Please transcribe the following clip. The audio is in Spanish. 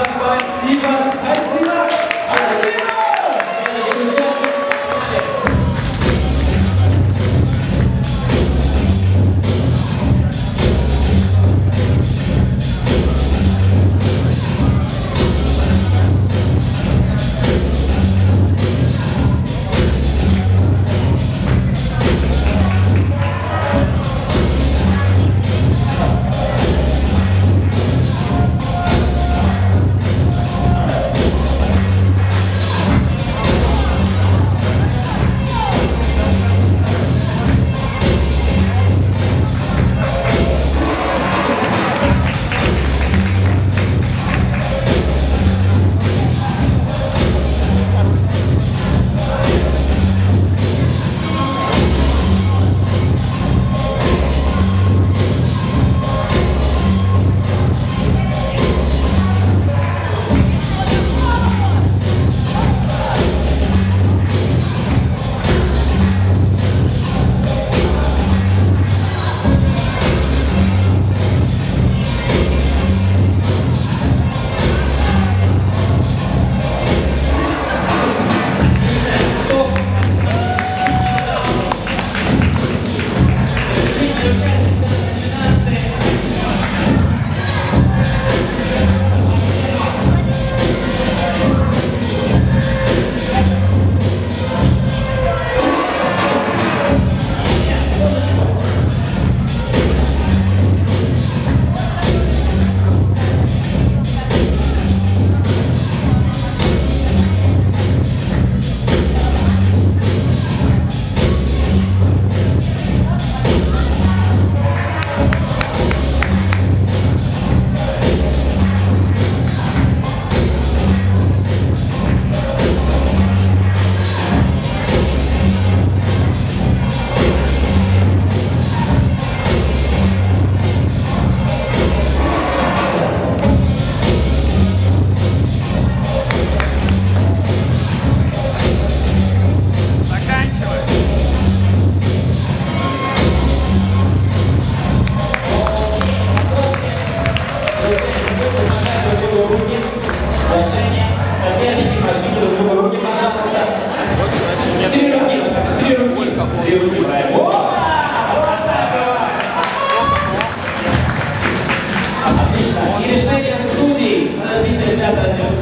coletivas. Jeżeli jest studii, należy